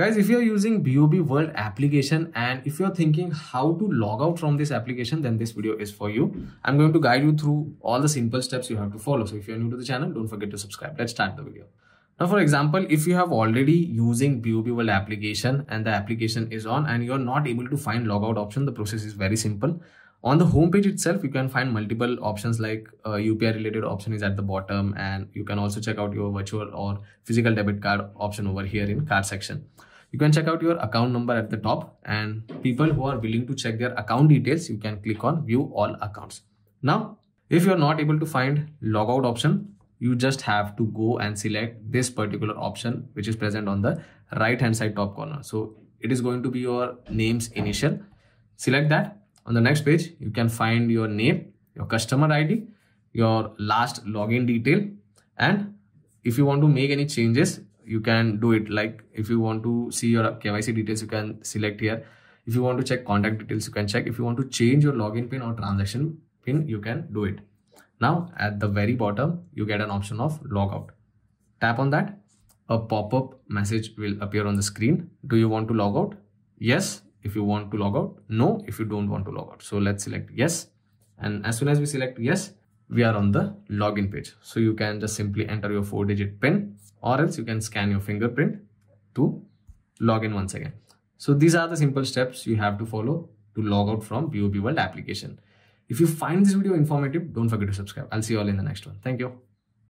Guys, if you're using BOB World application and if you're thinking how to log out from this application, then this video is for you. I'm going to guide you through all the simple steps you have to follow. So if you're new to the channel, don't forget to subscribe. Let's start the video. Now, for example, if you have already using BOB World application and the application is on and you're not able to find logout option, the process is very simple on the home page itself you can find multiple options like uh, upi related option is at the bottom and you can also check out your virtual or physical debit card option over here in card section you can check out your account number at the top and people who are willing to check their account details you can click on view all accounts. Now if you're not able to find logout option you just have to go and select this particular option which is present on the right hand side top corner. So it is going to be your name's initial. Select that. On the next page, you can find your name, your customer ID, your last login detail. And if you want to make any changes, you can do it. Like if you want to see your KYC details, you can select here. If you want to check contact details, you can check. If you want to change your login pin or transaction pin, you can do it. Now at the very bottom, you get an option of logout. Tap on that. A pop-up message will appear on the screen. Do you want to log out? Yes if you want to log out no if you don't want to log out so let's select yes and as soon as we select yes we are on the login page so you can just simply enter your four digit pin or else you can scan your fingerprint to log in once again so these are the simple steps you have to follow to log out from BOB World application. If you find this video informative, don't forget to subscribe. I'll see you all in the next one. Thank you.